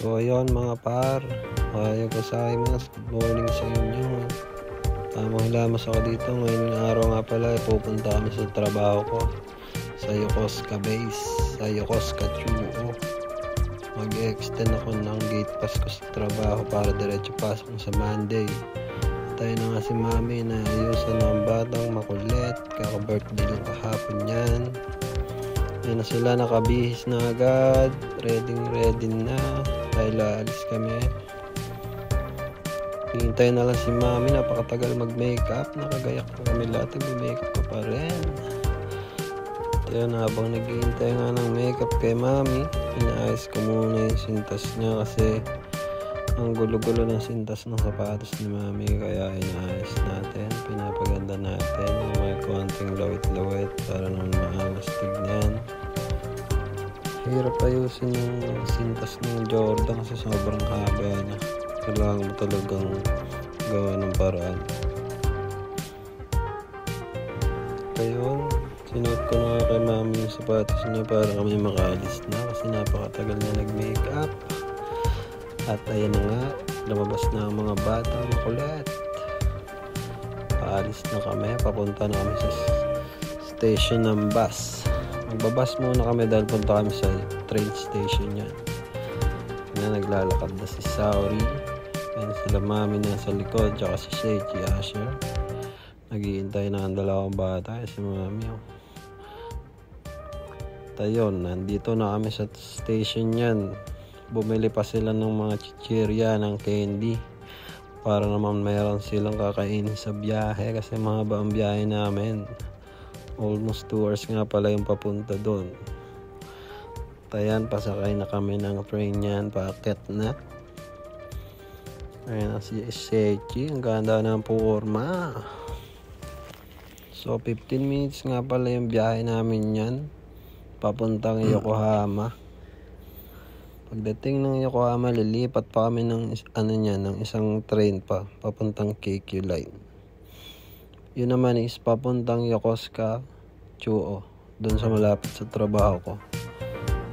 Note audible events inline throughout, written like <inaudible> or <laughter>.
So ayun mga par, ayaw ko sa akin mas good morning sa inyo. Tamang hilamas ako dito ngayon ng araw nga pala pupunta kami sa trabaho ko sa Yokosuka base, sa Yokosuka Chuo. Mag-extend ako ng gate pass ko sa trabaho para diretso pasok sa Monday. Tayo na nga si mami na ayusan ng batang makulit, kaka-birthday lang kahapon yan. Yan na sila, nakabihis na agad. Ready ready na. Dahil aalis kami. Hintay na lang si mami. Napakatagal mag-makeup. Nakagayak pa kami lahat. Nag-makeup ka pa rin. Yan, habang naghihintay nga ng makeup kay mami, pinaayos ko muna yung sintas niya kasi ang gulo-gulo ng sintas ng sapatos ni mami kaya inaayos natin pinapaganda natin may konting lawit-lawit para naman maangas tignan hirap ayusin yung sintas ng Jordan kasi sobrang haba niya. Kailangan mo talagang gawa ng paraan. Kaya sinuot ko na kay mami yung sapatos niya para kami makaalis na kasi napakatagal na nag-makeup. At ayan na nga lumabas na ang mga batang makulit. Paalis na kami papunta na kami sa station ng bus magbabas muna kami dahil punta kami sa train station yan. Na naglalakad na si Sauri yan sila mami na sa likod tsaka si Sheichi Asher. Naghihintay na ang dalawang bata si mami oh. tayon nandito na kami sa station yan. Bumili pa sila ng mga chichirya ng candy para naman mayroon silang kakainin sa biyahe kasi mahaba ang biyahe namin almost 2 hours nga pala yung papunta doon. Tayan pasakay na kami ng train yan paakit na? Ayun na si Sechi. Ang ganda ng forma. So 15 minutes nga pala yung biyahe namin yan papuntang Yokohama. Pagdating ng Yokohama lilipat pa kami ng ano niya ng isang train pa papuntang KQ line yun naman is papuntang Yokosuka Chuo doon sa malapit sa trabaho ko.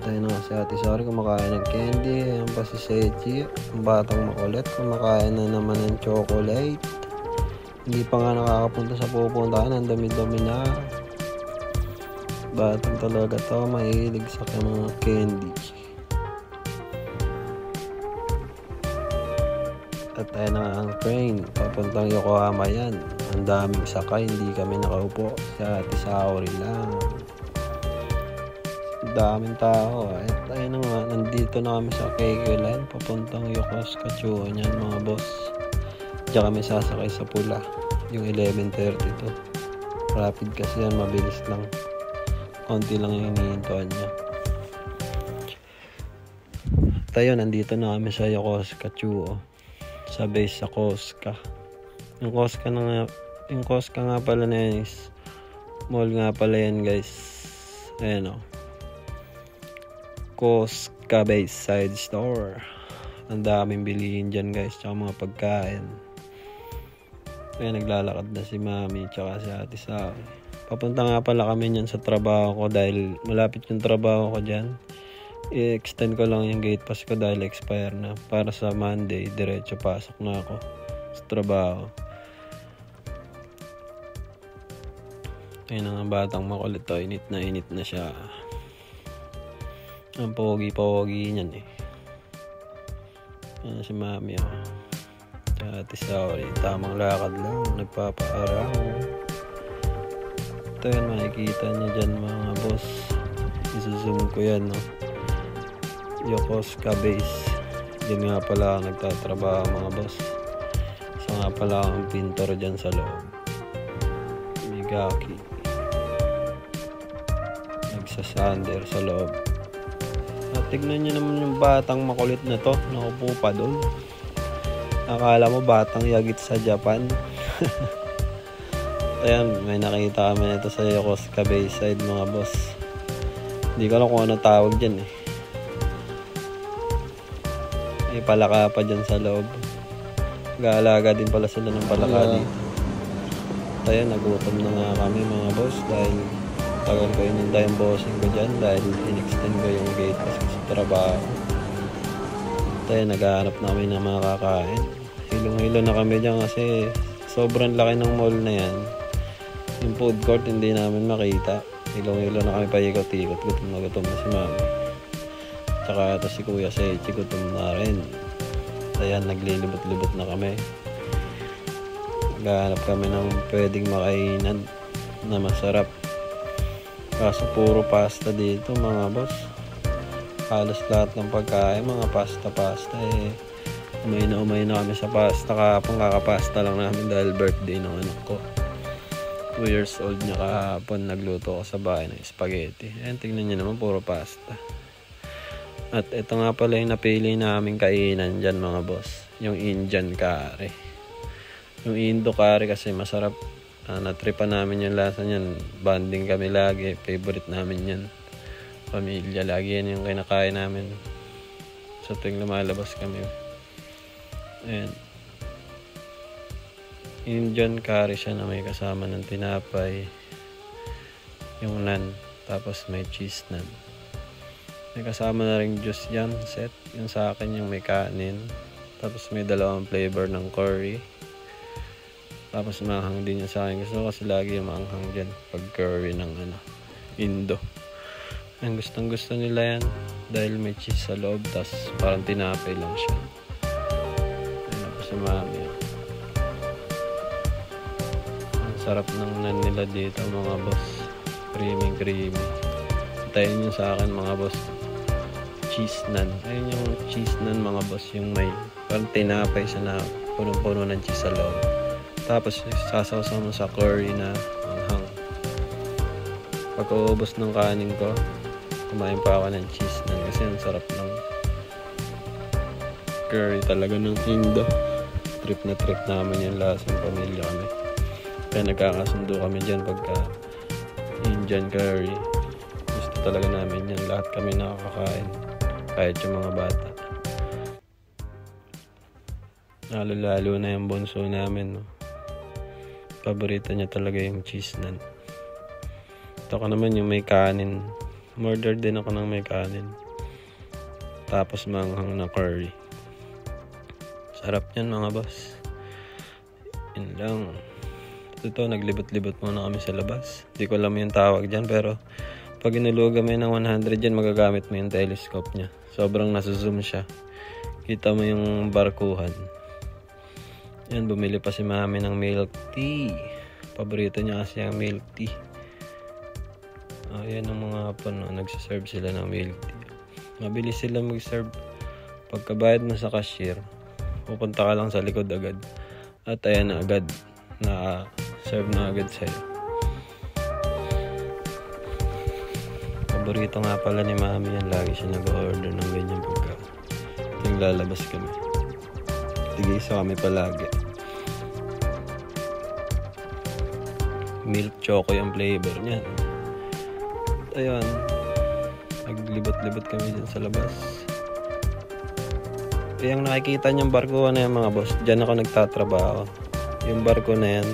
Tayo na si ate sorry kumakain ng candy ayan pa si Sechi ang batang makulit kumakain na naman ng chocolate. Hindi pa nga nakakapunta sa pupuntahan ang dami-dami na. Batang talaga to mahilig sa mga candy at tayo na ang train. Papuntang Yokohama yan. Ang daming sakay. Hindi kami nakaupo. Sa ate Saori lang. Daming tao. At tayo na nga. Nandito na kami sa KQ line. Papuntang Yokosuka Chuo yan mga boss. Diyan kami sasakay sa pula. Yung 11.32 rapid kasi yan. Mabilis lang. Konti lang yung hinihintuan niya. Tayo nandito na kami sa Yokosuka Chuo sa base sa Koska. Yung Koska na yung Koska nga pala na yan is mall nga pala yan guys. Ayan o. Koska base side store. Ang daming bilihin dyan guys, tsaka mga pagkain. Ayan, naglalakad na si mami tsaka si ate sa Papunta nga pala kami niyan sa trabaho ko dahil malapit yung trabaho ko dyan i-extend ko lang yung gate pass ko dahil expire na. Para sa Monday diretso pasok na ako sa trabaho. Ayun ang batang makulit to. Init na init na siya. Ang pogi pogi niyan eh. Yan si mami oh. Ate sorry tamang lakad lang. Nagpapaaraw ito yan makikita niya dyan mga boss. Isuzoom ko yan no Yokosuka base. Yun nga pala nagtatrabaho mga boss. Isa nga pala ang pintor dyan sa loob. Migaki. Nagsasander sa loob. At tignan nyo naman yung batang makulit na to. Nakupo pa doon akala mo batang yagit sa Japan. <laughs> Ayan may nakita kami nito sa Yokosuka base side mga boss. Hindi ko alam kung ano tawag dyan eh may palaka pa dyan sa loob gaalaga din pala sila ng palaka Yeah. dito tayo nagutom na nga kami mga boss dahil tagal ko inintay yung bossing ko dyan dahil in-extend ko yung gate ko sa trabaho Tayo naghahanap na kami ng mga kakain. Hilong-hilo na kami dyan kasi sobrang laki ng mall na yan. Yung food court hindi namin makita. Hilong-hilo na kami paikot-ikot. Gutom na gutom na si mami. Tsaka ito si Kuya Sechi gutom na rin. Ayan, naglilibot-libot na kami. Naghahanap kami ng pwedeng makainan na masarap. Kaso puro pasta dito mga boss. Halos lahat ng pagkain, mga pasta-pasta eh. Umay na umay na kami sa pasta. Kahapon kakapasta lang namin dahil birthday ng anak ko. 2 years old niya kahapon nagluto ko sa bahay ng spaghetti. Ayan, tingnan niyo naman puro pasta. At ito nga pala yung napili namin kainan dyan mga boss. Yung Indian curry. Yung Indo curry kasi masarap. Uh, natripa namin yung lasa niyan. Banding kami lagi. Favorite namin yan. Pamilya. Lagi yan yung kinakain namin. So tuwing lumalabas kami. Ayan. Indian curry siya na may kasama ng tinapay. Yung nan. Tapos may cheese nan. May kasama na rin juice yan. Set. Yung sa akin yung may kanin. Tapos may dalawang flavor ng curry. Tapos maanghang din yung sa akin. Gusto kasi lagi yung maanghang dyan. Pag curry ng ano, Indo. Ang gustong gusto nila yan. Dahil may cheese sa loob. Tapos parang tinapay lang siya. Ayun ako si mami. Ang sarap ng nan nila dito mga boss. Creamy creamy. Tayin nyo sa akin mga boss. Cheese nan. Ayun yung cheese nan mga boss. Yung may parang tinapay siya na punong-puno ng cheese sa loob. Tapos sasawsaw mo sa curry na anghang. Pag uubos ng kanin ko, kumain pa ako ng cheese nan kasi ang sarap ng curry talaga ng Indo. Trip na trip namin yung lasang pamilya kami. Kaya nagkakasundo kami dyan pagka Indian curry. Gusto talaga namin yan. Lahat kami nakakakain. Kahit yung mga bata. Lalo-lalo na yung bonso namin. No? Paborito niya talaga yung cheese nan. Ito ka naman yung may kanin. Murder din ako ng may kanin. Tapos manghang na curry. Sarap yan mga boss. Yun lang. Ito, naglibot-libot muna kami sa labas. Hindi ko alam yung tawag dyan, pero pag inulugan mo ng 100 dyan, magagamit mo yung telescope niya. Sobrang nasa-zoom siya. Kita mo yung barkuhan. Yan, bumili pa si mami ng milk tea. Paborito niya kasi ang milk tea. Ayan ang mga hapon, no? nagsiserve sila ng milk tea. Mabilis sila mag-serve. Pagkabayad mo sa cashier, pupunta ka lang sa likod agad. At ayan na agad. Na-serve na agad sa'yo. Paborito nga pala ni mami yan. Lagi siya nag-order ng ganyan pagka yung lalabas kami. Tigisa kami palagi. Milk choco yung flavor niya. Ayun. Naglibot-libot kami dyan sa labas. Yung nakikita niyong barko na yan mga boss, dyan ako nagtatrabaho. Yung barko na yan,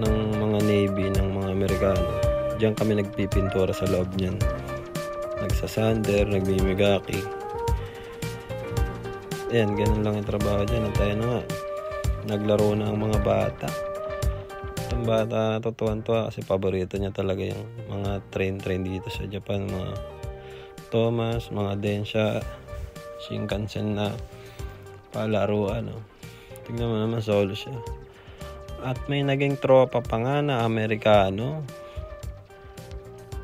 ng mga Navy, ng mga Amerikano. Diyan kami nagpipintura sa loob niyan. Nagsasander, nagmimigaki. Ayan, ganun lang yung trabaho dyan. At tayo na nga, naglaro na ang mga bata. Itong bata natutuwan-tuwa kasi paborito niya talaga yung mga train-train dito sa Japan. Mga Thomas, mga Densha, Shinkansen na palaruan. No? Tingnan mo naman solo siya. At may naging tropa pa nga na Amerikano.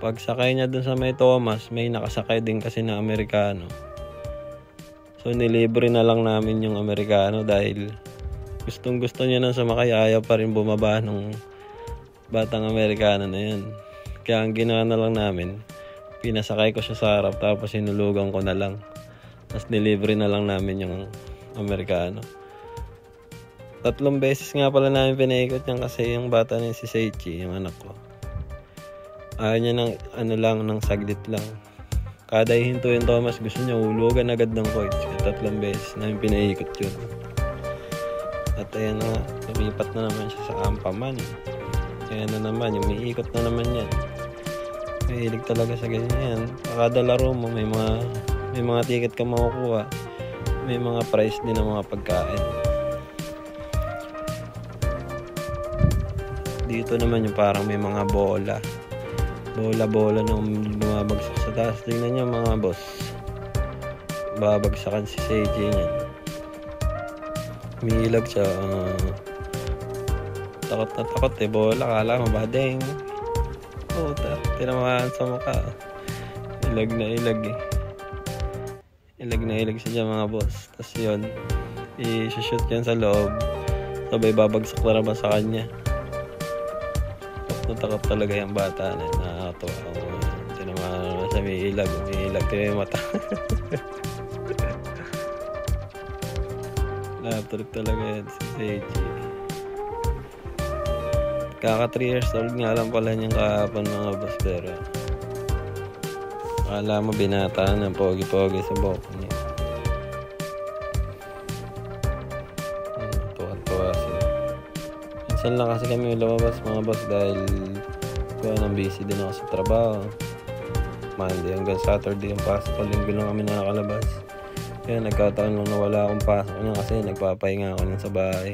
Pagsakay niya dun sa may Thomas, may nakasakay din kasi na Amerikano. So nilibre na lang namin yung Amerikano dahil gustong gusto niya nang sumakay ayaw pa rin bumaba nung batang Amerikano na yan. Kaya ang ginawa na lang namin, pinasakay ko siya sa harap tapos sinulugan ko na lang. Tapos nilibre na lang namin yung Amerikano. Tatlong beses nga pala namin pinaikot yan kasi yung bata niya si Seichi, yung anak ko. Ayaw niya ng ano lang, ng saglit lang. Kada ihinto yung Thomas, gusto niya hulugan agad ng. Kaya tatlong beses namin pinaikot yun. At ayan na lumipat na naman siya sa Ampaman. Kaya na naman, umiikot na naman yan. Mahilig talaga sa ganyan yan. Kada laro mo, may mga, may mga ticket ka makukuha. may mga price din ng mga pagkain dito naman yung parang may mga bola bola bola nung bumabagsak sa taas. Tingnan nyo mga boss. Babagsakan si CJ niyan. Umiilag siya uh, takot na takot eh. Bola kala mo badeng puta tinamaan sa mukha. Ilag na ilag eh. Ilag na ilag siya dyan mga boss. Tapos yun i-shoot yan sa loob. Sabay babagsak na naman sa kanya. Takot na takot talaga yung bata na nakakatawa oh, tinamaan naman siya may ilag may ilag ito yung mata laptop talaga yan si Seiji kaka 3 years old nga lang pala niyang kahapon mga boss pero akala mo binata ng pogi-pogi sa buhok niya tuwa-tuwa sila minsan lang kasi kami lumabas mga boss dahil kuha ng busy din ako sa trabaho. Monday hanggang Saturday yung pasok ko linggo lang kami nakakalabas. Kaya nagkataon lang na wala akong pasok niya kasi nagpapahinga ako lang sa bahay.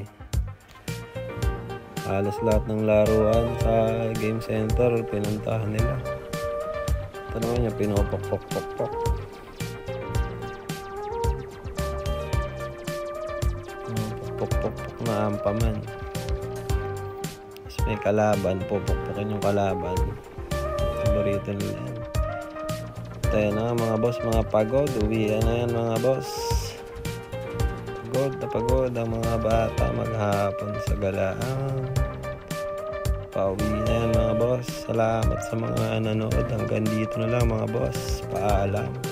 Halos lahat ng laruan sa game center pinuntahan nila. Ito naman yung pinopok-pok-pok-pok pok-pok-pok na ampaman. tapos may kalaban popok-pokin yung kalaban. Paborito nila yan. Tayo na mga boss mga pagod. Uwi na yan mga boss. Pagod na pagod ang mga bata maghapon sa galaan. Pauwi na yan mga boss. Salamat sa mga nanood. Hanggang dito na lang mga boss. Paalam